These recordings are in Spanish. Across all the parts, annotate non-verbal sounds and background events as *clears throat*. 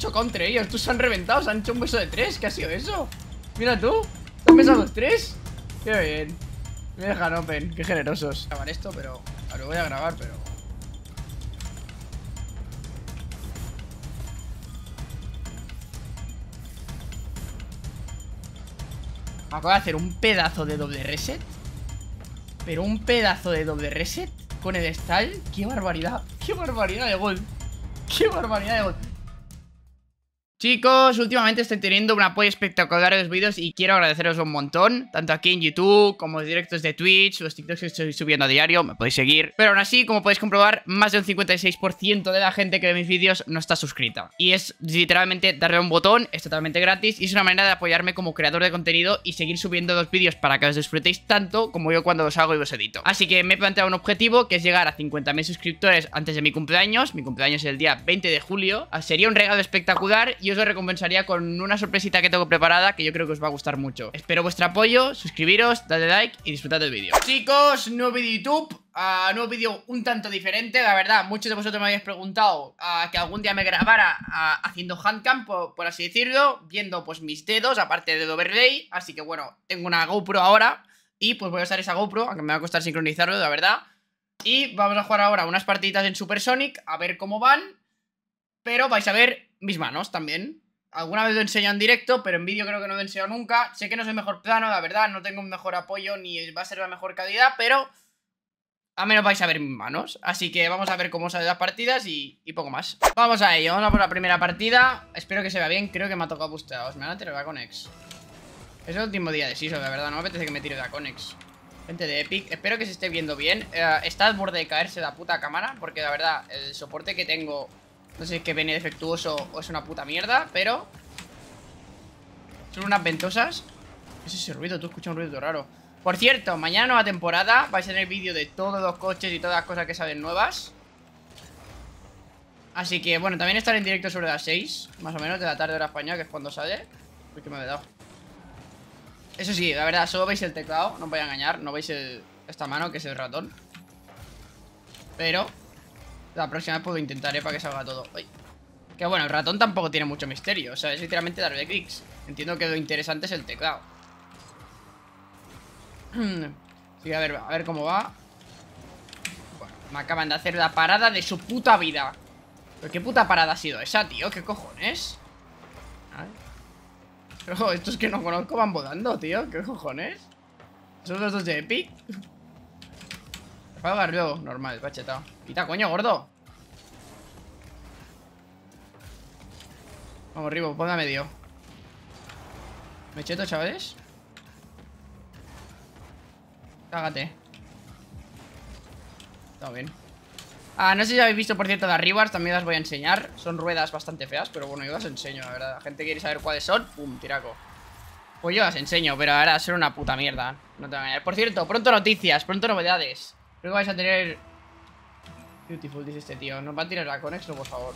chocado entre ellos. Tú se han reventado, se han hecho un beso de tres. ¿Qué ha sido eso? Mira tú. ¿Se han besado los tres? Qué bien. Me dejan open. Qué generosos. Grabar esto, pero. Lo voy a grabar, pero. Acabo de hacer un pedazo de doble reset. Pero un pedazo de doble reset con el stall. ¡Qué barbaridad! ¡Qué barbaridad de gol! ¡Qué barbaridad de gol! Chicos, últimamente estoy teniendo un apoyo espectacular en los vídeos y quiero agradeceros un montón, tanto aquí en YouTube como los directos de Twitch, los TikToks que estoy subiendo a diario, me podéis seguir. Pero aún así, como podéis comprobar, más de un 56% de la gente que ve mis vídeos no está suscrita. Y es literalmente darle un botón, es totalmente gratis y es una manera de apoyarme como creador de contenido y seguir subiendo los vídeos para que os disfrutéis tanto como yo cuando los hago y los edito. Así que me he planteado un objetivo que es llegar a 50.000 suscriptores antes de mi cumpleaños, mi cumpleaños es el día 20 de julio, sería un regalo espectacular y os lo recompensaría con una sorpresita que tengo preparada que yo creo que os va a gustar mucho. Espero vuestro apoyo, suscribiros, dadle like y disfrutad del vídeo. Chicos, nuevo vídeo de YouTube. Uh, nuevo vídeo un tanto diferente, la verdad, muchos de vosotros me habéis preguntado uh, que algún día me grabara uh, haciendo handcam, por, por, así decirlo, viendo pues mis dedos, aparte de overlay, así que bueno, tengo una GoPro ahora y pues voy a usar esa GoPro, aunque me va a costar sincronizarlo, la verdad. Y vamos a jugar ahora unas partiditas en Supersonic, a ver cómo van, pero vais a ver mis manos también. Alguna vez lo enseñado en directo, pero en vídeo creo que no lo he enseñado nunca. Sé que no es el mejor plano, la verdad, no tengo un mejor apoyo ni va a ser la mejor calidad, pero a menos vais a ver mis manos. Así que vamos a ver cómo salen las partidas y, poco más. Vamos a ello, vamos a por la primera partida. Espero que se vea bien, creo que me ha tocado busteados. Me van a tirar la Conex. Es el último día de SISO, la verdad, no me apetece que me tire la Conex. Gente de Epic, espero que se esté viendo bien. Uh, está al borde de caerse la puta cámara, porque la verdad, el soporte que tengo no sé si es que viene defectuoso o es una puta mierda, pero... Son unas ventosas. ¿Qué es ese ruido? Tú escuchas un ruido raro. Por cierto, mañana nueva temporada. Vais a tener vídeo de todos los coches y todas las cosas que salen nuevas. Así que, bueno, también estaré en directo sobre las 6, más o menos, de la tarde hora española, que es cuando sale. Uy, que me he dado. Eso sí, la verdad, solo veis el teclado, no os voy a engañar. No veis esta mano, que es el ratón. Pero la próxima vez puedo intentar, ¿eh? Para que salga todo. Que bueno, el ratón tampoco tiene mucho misterio O sea, es literalmente darle clics Entiendo que lo interesante es el teclado *clears throat* Sí, a ver, a ver cómo va Bueno, me acaban de hacer la parada de su puta vida ¿Pero qué puta parada ha sido esa, tío? ¿Qué cojones? *laughs* Pero estos que no conozco van volando, tío ¿Qué cojones? ¿Son los dos de Epic? Apaga luego, normal, bachetado Quita, coño, gordo. Vamos, Ribo, ponme a medio. ¿Me cheto, chavales? Cágate. Está bien. Ah, no sé si habéis visto, por cierto, las Rivers También las voy a enseñar. Son ruedas bastante feas Pero bueno, yo las enseño, la verdad. La gente quiere saber cuáles son Pum, tiraco. Pues yo las enseño Pero ahora son una puta mierda. No te voy a engañar. Por cierto, pronto noticias Pronto novedades Creo que vais a tener... Beautiful, dice este tío. ¿Nos va a tirar la Conexo, por favor?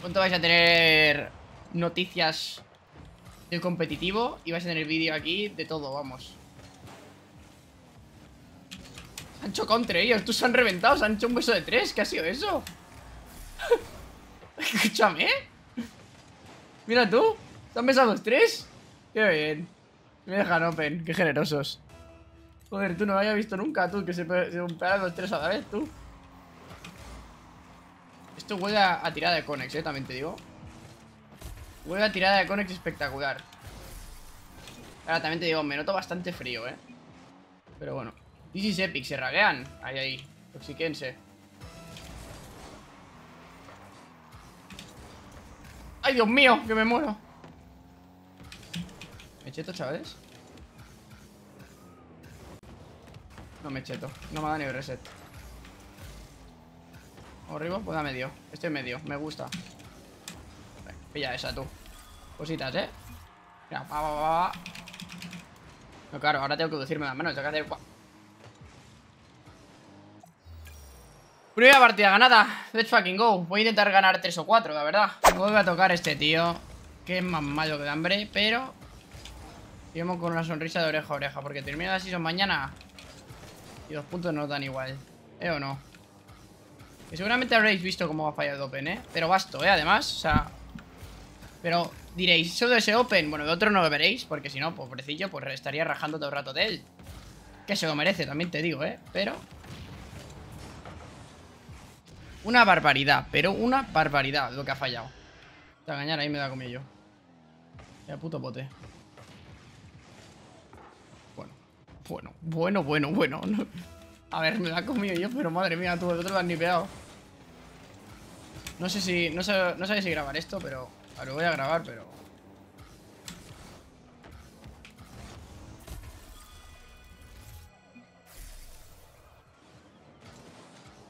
Pronto vais a tener noticias del competitivo y vais a tener vídeo aquí de todo, vamos. Se han chocado entre ellos, tú se han reventado, se han hecho un beso de tres. ¿Qué ha sido eso? *laughs* Escúchame. Mira tú, ¿se han besado los tres? Qué bien. Me dejan open, qué generosos. Joder, tú no lo había visto nunca, tú, que se, se los tres a la vez, tú. Esto huele a, a, tirada de Conex, eh, también te digo. Huele a tirada de Conex espectacular. Ahora también te digo, me noto bastante frío, eh. Pero bueno. This is epic, se raguean. Ahí, ahí. Toxiquense. ¡Ay, Dios mío! Que me muero. ¿Me cheto, chavales? No me cheto, no me da ni reset. Arriba, pues a medio. Estoy en medio, me gusta. Pilla esa tú. Cositas, eh Mira, va, va, va No, claro, ahora tengo que decirme las manos. Tengo que hacer... Primera partida ganada. Let's fucking go. Voy a intentar ganar 3 o 4, la verdad. Vuelve a tocar este tío Que es más malo que de hambre, pero Íbamos con una sonrisa de oreja a oreja Porque termina la season mañana y dos puntos nos dan igual. ¿Eh o no? Que seguramente habréis visto cómo ha fallado Open, ¿eh? Pero basto, ¿eh? Además, o sea... Pero diréis, solo ese Open, bueno, de otro no lo veréis, porque si no, pobrecillo, pues estaría rajando todo el rato de él. Que se lo merece, también te digo, ¿eh? Pero... Una barbaridad, pero una barbaridad lo que ha fallado. Te engañar, ahí me da comido yo. Ya puto bote. Bueno, bueno, bueno, bueno, bueno. *laughs* A ver, me la ha comido yo, pero madre mía, tú, el otro lo has nipeado. No sé si. No sé, no sé si grabar esto, pero. A lo voy a grabar, pero.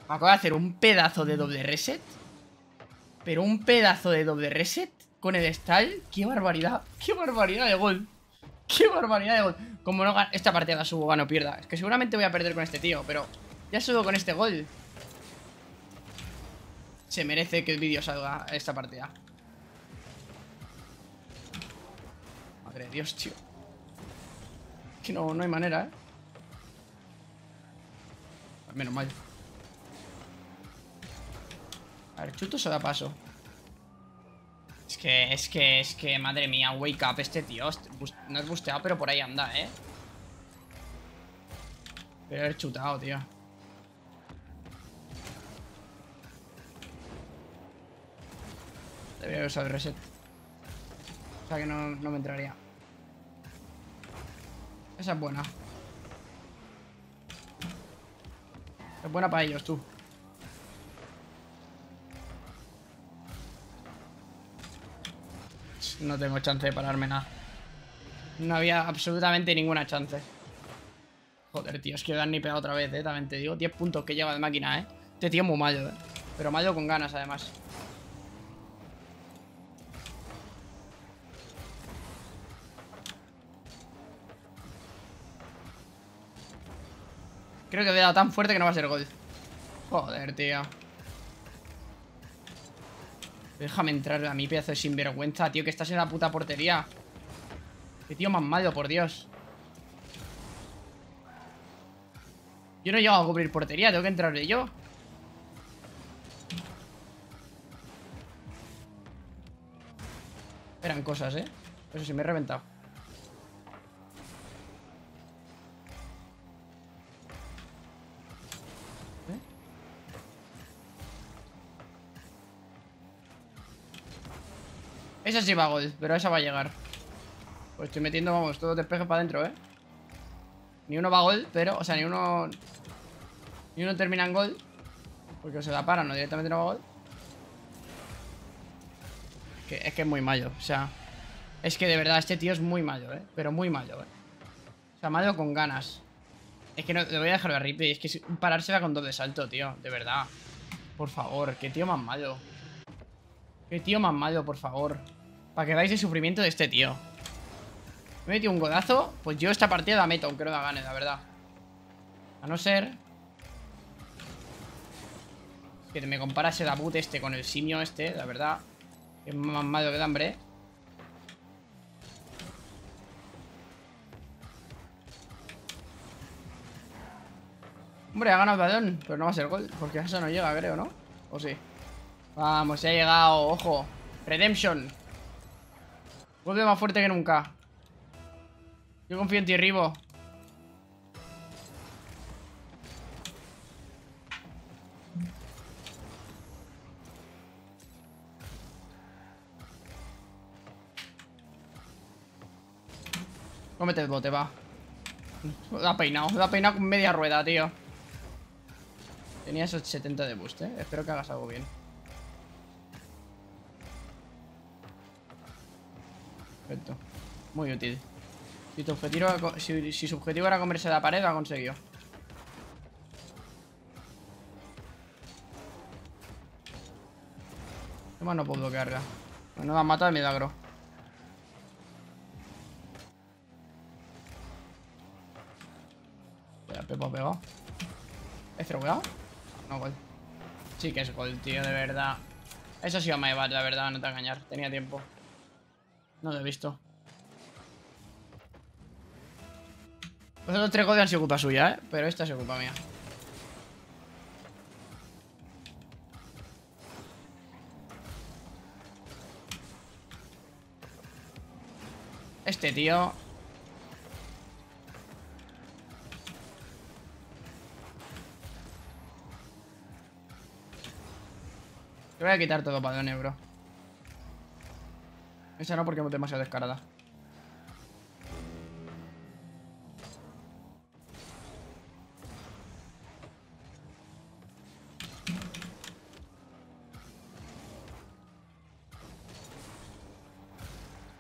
Me acabo de hacer un pedazo de doble reset. Pero un pedazo de doble reset con el stall. ¡Qué barbaridad! ¡Qué barbaridad de gol! ¡Qué barbaridad de gol! Como no esta partida subo, gano pierda. Es que seguramente voy a perder con este tío, pero ya subo con este gol. Se merece que el vídeo salga esta partida. Madre de Dios, tío. Que no, no hay manera, ¿eh? Menos mal. A ver, chuto se da paso. Es que, es que, es que, madre mía, wake up este tío. No es busteado, pero por ahí anda, ¿eh? Pero haber chutado, tío. Debería haber usado el reset. O sea que no, no me entraría. Esa es buena. Es buena para ellos, tú. No tengo chance de pararme nada. No había absolutamente ninguna chance. Joder, tío, es que dan ni pegado otra vez, eh. También te digo. 10 puntos que lleva de máquina, eh. Este tío es muy malo, eh. Pero malo con ganas, además. Creo que he dado tan fuerte que no va a ser gol. Joder, tío. Déjame entrar a mi pedazo de sinvergüenza, tío, que estás en la puta portería. Qué tío más malo, por Dios. Yo no llego a cubrir portería, tengo que entrar de yo. Eran cosas, ¿eh? Eso sí, me he reventado. Esa sí va a gol, pero esa va a llegar. Pues estoy metiendo, vamos, todo despeje para adentro, ¿eh? Ni uno va a gol, pero, o sea, ni uno... Ni uno termina en gol. Porque se da para, no directamente no va a gol. es que es muy malo, o sea... Es que de verdad, este tío es muy malo, ¿eh? Pero muy malo, ¿eh? O sea, malo con ganas. Es que no, le voy a dejar de replay. Es que pararse va con doble salto, tío. De verdad. Por favor, qué tío más malo. Qué tío más malo, por favor. Para que veáis el sufrimiento de este tío. Me he metido un godazo. Pues yo esta partida la meto, aunque no la gane, la verdad. A no ser Que me comparase la boot este con el simio este, la verdad. Es más malo que de hambre. Hombre, ha ganado el balón Pero no va a ser gol Porque eso no llega, creo, ¿no? ¿O sí? Vamos, se ha llegado, ojo. Redemption Vuelve más fuerte que nunca. Yo confío en ti, Ribo. Cómete el bote, va. Lo ha peinado, lo ha peinado con media rueda, tío. Tenía esos 70 de boost, eh. Espero que hagas algo bien. Muy útil. Si, tu objetivo, si, su objetivo era comerse la pared, lo ha conseguido. ¿Qué no puedo bloquearla? No la matado de milagro. Espera, Pepo ha pegado. ¿Es drogeado? No, gol. Sí que es gol, tío, de verdad. Eso ha sido bad, la verdad, no te voy a engañar. Tenía tiempo. No lo he visto. Los otros tres han sido culpa suya, ¿eh? Pero esta es culpa mía. Este tío... Te voy a quitar todo para de bro. Esa no porque es demasiado descarada.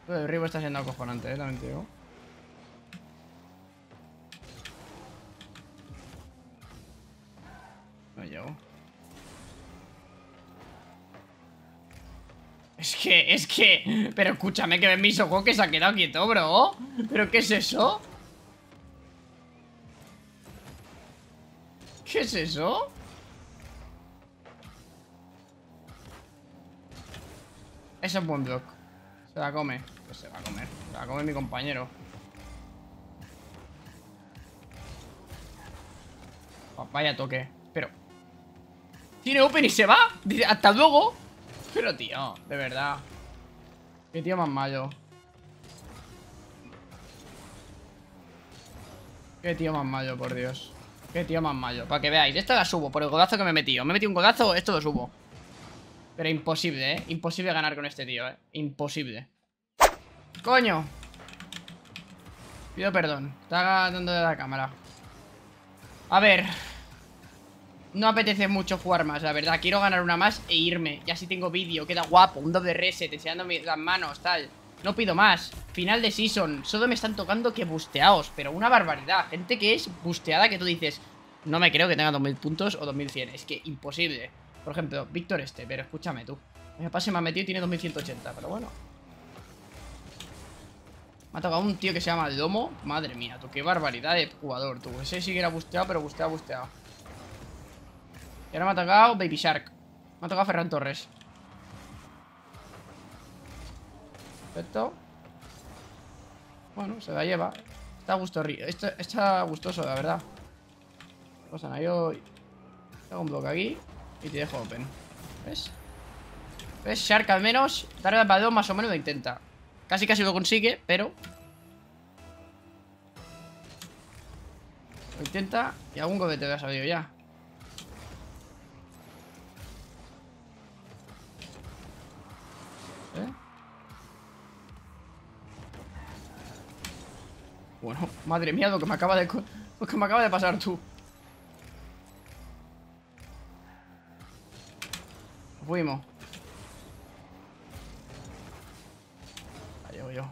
De Rivo está siendo acojonante, eh, también te digo. No llego. Es que, es que... Pero escúchame que ven mis ojos que se ha quedado quieto, bro. ¿Pero qué es eso? ¿Qué es eso? Eso es buen block. Se la come. Pues se va a comer. Se va a comer mi compañero. Vaya toque. Pero... Tiene open y se va. Hasta luego. Pero tío, de verdad. Qué tío más malo. Qué tío más malo, por Dios. Qué tío más malo. Para que veáis, esto la subo por el godazo que me he metido. Me he metido un godazo, esto lo subo. Pero imposible, ¿eh? Imposible ganar con este tío, ¿eh? Imposible. ¡Coño! Pido perdón. Está dando de la cámara. A ver. No apetece mucho jugar más, la verdad. Quiero ganar una más e irme. Ya si tengo vídeo, queda guapo. Un doble reset, enseñándome las manos, tal. No pido más. Final de season. Solo me están tocando que busteaos. Pero una barbaridad. Gente que es busteada que tú dices... No me creo que tenga 2000 puntos o 2100. Es que imposible. Por ejemplo, Víctor este, pero escúchame tú. Me pase me ha metido y tiene 2180, pero bueno. Me ha tocado un tío que se llama Domo. Madre mía, tú, qué barbaridad de jugador, tú. Ese sí que era busteado, pero busteado, busteado. Y ahora me ha tocado Baby Shark. Me ha tocado Ferran Torres. Perfecto. Bueno, se la lleva. Está, gusto, está, está gustoso, la verdad. Cosa, no, yo... Hago un bloque aquí. Y te dejo open ¿Ves? ¿Ves? Shark al menos Darle al balón más o menos lo intenta Casi casi lo consigue, pero Lo intenta Y algún gobete le ha salido ya ¿Eh? Bueno, madre mía lo que me acaba de... Lo que me acaba de pasar tú fuimos. Ahí llevo yo.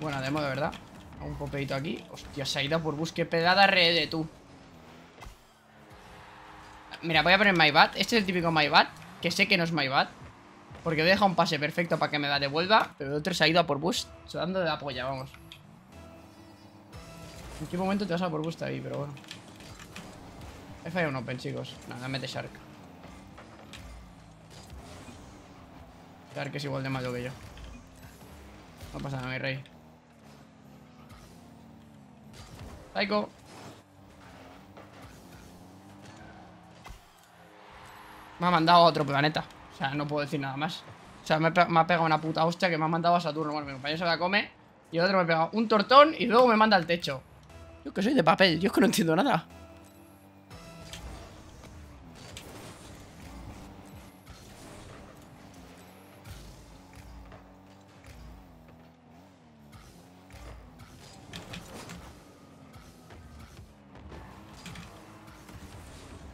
Buena demo, de verdad. Un popeito aquí. Hostia, se ha ido por bus. Qué pegada red de tú. Mira, voy a poner my bat. Este es el típico my bat. Que sé que no es my bat. Porque deja un pase perfecto para que me la devuelva. Pero el otro se ha ido a por boost. Sudando de la polla, vamos. ¿En qué momento te vas a por boost ahí? Pero bueno. He fallado un open, chicos. Nada, mete Shark. Que es igual de malo que yo. No pasa nada, mi rey. Psycho. Me ha mandado a otro planeta. O sea, no puedo decir nada más. O sea, me, ha pegado una puta hostia que me ha mandado a Saturno. Bueno, mi compañero se la come. Y otro me ha pegado un tortón y luego me manda al techo. Yo que soy de papel, yo que no entiendo nada.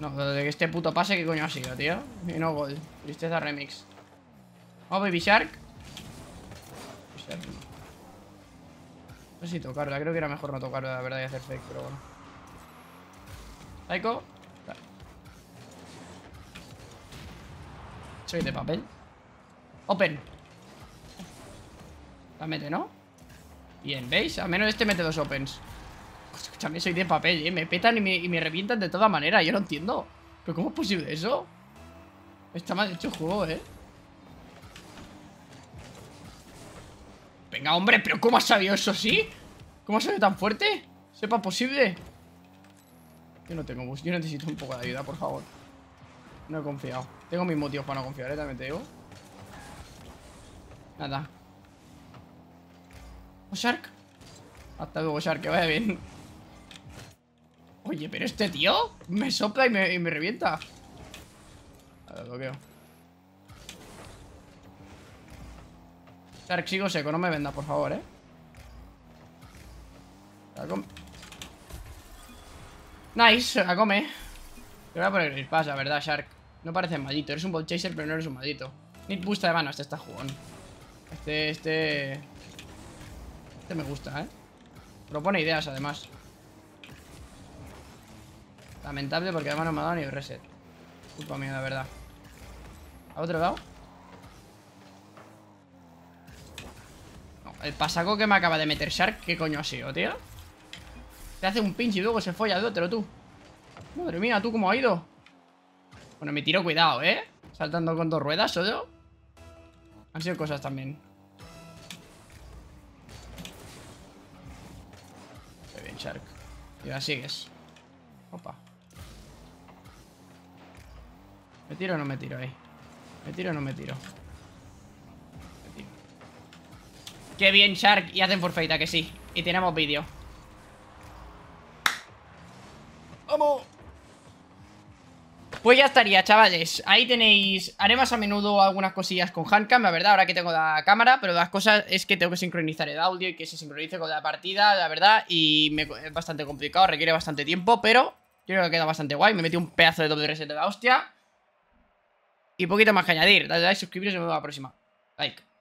No, de que este puto pase, ¿qué coño ha sido, tío? Y no gol. Tristeza remix. Oh, Baby Shark. No sé si tocarla. Creo que era mejor no tocarla, la verdad, y hacer fake, pero bueno. Psycho. Soy de papel. Open. La mete, ¿no? Bien, ¿veis? Al menos este mete dos opens. Escúchame, soy de papel, ¿eh? Me petan y me, y me revientan de toda manera. Yo no entiendo. ¿Pero cómo es posible eso? Está mal hecho el juego, ¿eh? Venga, hombre, ¿pero cómo ha sabido eso así? ¿Cómo ha salido tan fuerte? ¿Sepa posible? Yo no tengo bus, yo necesito un poco de ayuda, por favor No he confiado Tengo mis motivos para no confiar, ¿eh? También te digo Nada Oh, Shark. Hasta luego, Shark, que vaya bien. Oye, pero este tío me sopla y me, revienta. A ver, bloqueo. Shark, sigo seco, no me venda, por favor, eh. La Nice, la come. Te voy a poner gris pasa, ¿verdad, Shark? No pareces maldito, eres un ball chaser, pero no eres un maldito. Need boost de mano, este está jugón. Este, este. Este me gusta, ¿eh? Propone ideas, además. Lamentable porque además no me ha dado ni reset. Culpa mía, la verdad. ¿A otro lado? No, el pasaco que me acaba de meter Shark, ¿qué coño ha sido, tío? Te hace un pinche y luego se folla de otro, tú. Madre mía, ¿tú cómo ha ido? Bueno, me tiro cuidado, ¿eh? Saltando con dos ruedas, solo. Han sido cosas también. Muy bien, Shark. Y la sigues. Opa. ¿Me tiro o no me tiro ahí? ¿Me tiro o no me tiro? Me tiro. Qué bien, Shark. Y hacen forfeita, que sí. Y tenemos vídeo. ¡Vamos! Pues ya estaría, chavales. Ahí tenéis. Haré más a menudo algunas cosillas con handcam, la verdad, ahora que tengo la cámara. Pero las cosas es que tengo que sincronizar el audio y que se sincronice con la partida, la verdad. Y me- es bastante complicado, requiere bastante tiempo, pero yo creo que queda bastante guay. Me metí un pedazo de doble reset de la hostia. Y poquito más que añadir. Dale like, suscribiros y nos vemos la próxima. Like.